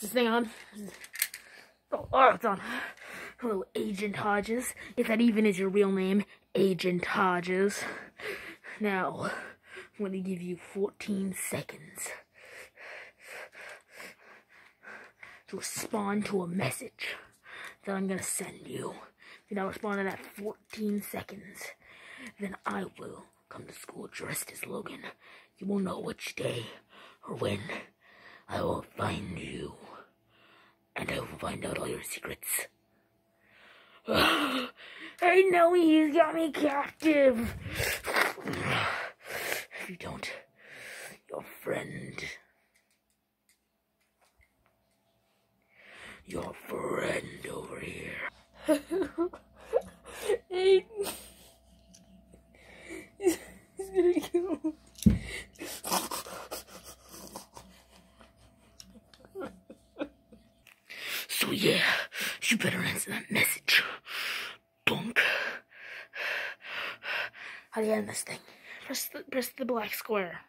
Is this thing on? Oh, oh, it's on. Hello, Agent Hodges. If that even is your real name, Agent Hodges. Now, I'm going to give you 14 seconds to respond to a message that I'm going to send you. If you don't respond in that 14 seconds, then I will come to school dressed as Logan. You will know which day or when I will find you. And I will find out all your secrets. I know he's got me captive. If you don't, your friend. Your friend over here. Aiden. He's, he's gonna kill me. So yeah, you better answer that message. Dunk. How do you end this thing? Press the, press the black square.